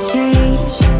change.